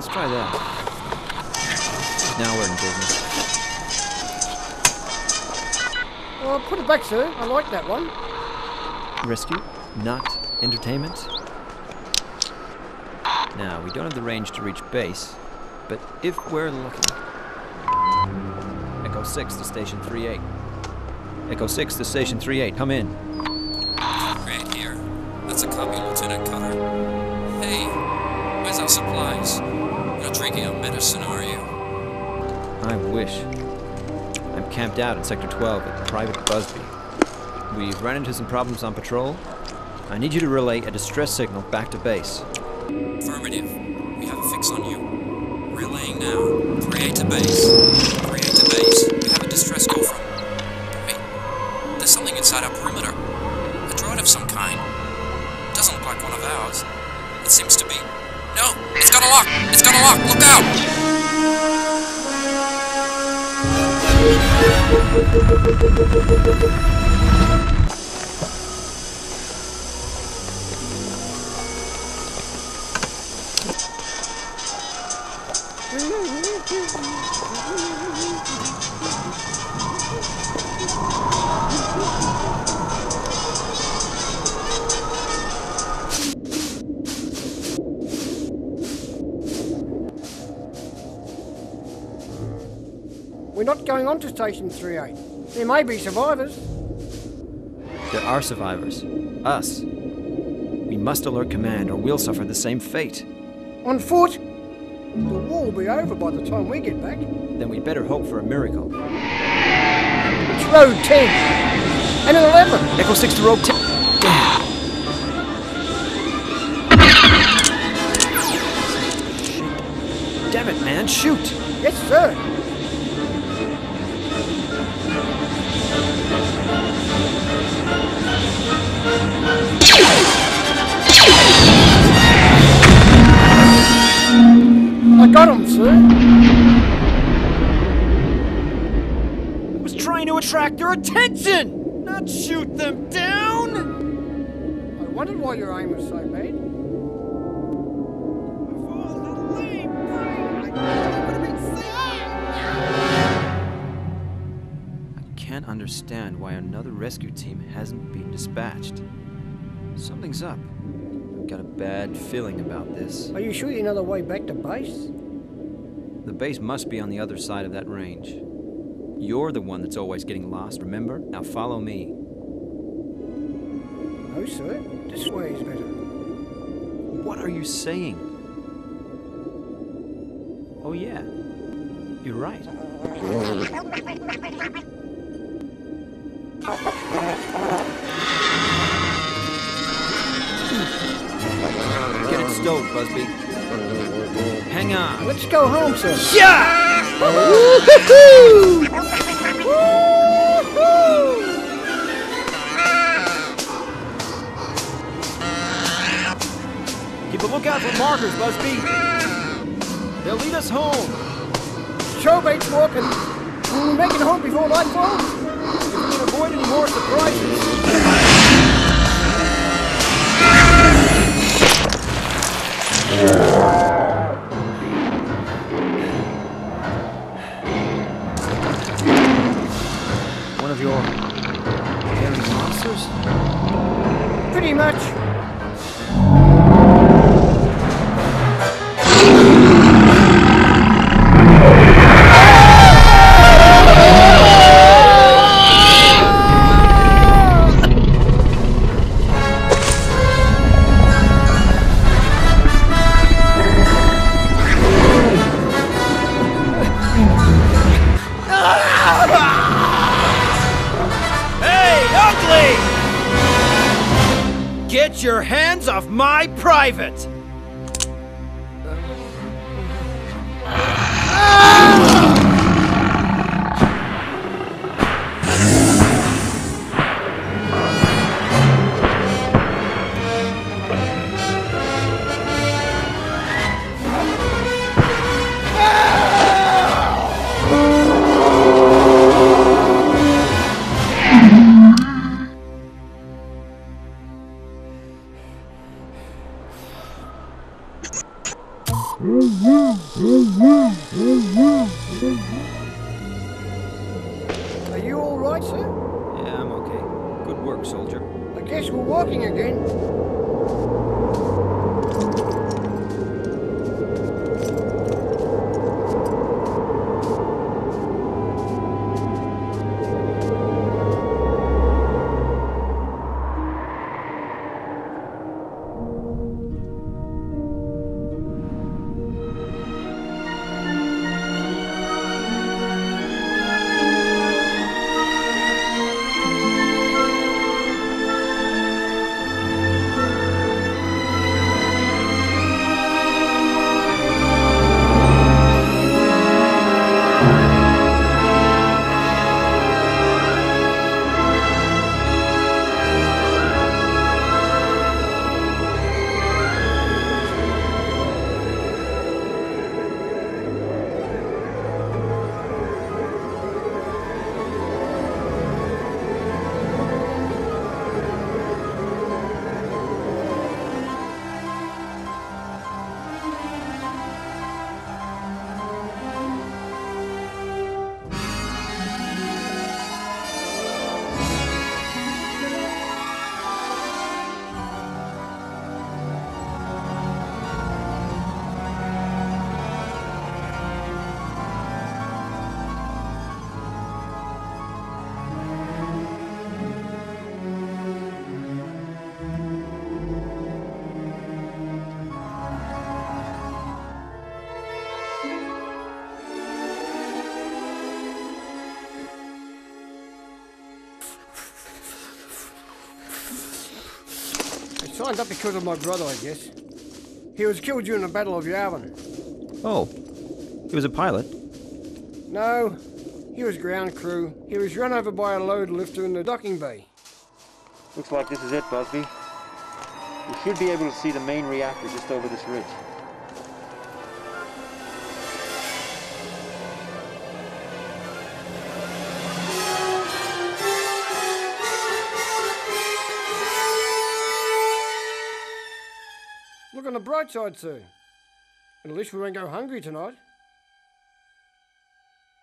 let's try that. Now we're in business. Well, put it back, sir. I like that one. Rescue, not entertainment. Now, we don't have the range to reach base, but if we're lucky. Echo 6 to station 38. Echo 6 to station 38, come in. Right here. That's a copy, Lieutenant Cutter. Hey, where's our supplies? Drinking our medicine, are you? I wish. I'm camped out in Sector 12 at Private Busby. We've run into some problems on patrol. I need you to relay a distress signal back to base. Affirmative. We have a fix on you. Relaying now. 3-8 to base. 3-8 to base. Thank you. We're not going on to Station 38. There may be survivors. There are survivors. Us. We must alert command or we'll suffer the same fate. On foot? The war will be over by the time we get back. Then we'd better hope for a miracle. It's Rogue 10 and an 11. Echo 6 to Rogue 10. Damn. Damn it, man, shoot! Yes, sir. I got him, sir. I was trying to attract their attention! Not shoot them down! I wondered why your aim was so bad. Understand why another rescue team hasn't been dispatched. Something's up. I've got a bad feeling about this. Are you sure you know the way back to base? The base must be on the other side of that range. You're the one that's always getting lost, remember? Now follow me. No, sir. This way is better. What are you saying? Oh, yeah. You're right. Get it stowed, Busby. Hang on. Let's go home, sir. Keep a lookout for markers, Busby. They'll lead us home. Showbait's walking. We'll make it home before nightfall. If we can avoid any more surprises. Your hands off my private! Ah! Are you all right, sir? Yeah, I'm okay. Good work, soldier. I guess we're walking again. Signed up because of my brother, I guess. He was killed during the Battle of Yavin. Oh, he was a pilot. No, he was ground crew. He was run over by a load lifter in the docking bay. Looks like this is it, Busby. You should be able to see the main reactor just over this ridge. The bright side, sir. At least we won't go hungry tonight.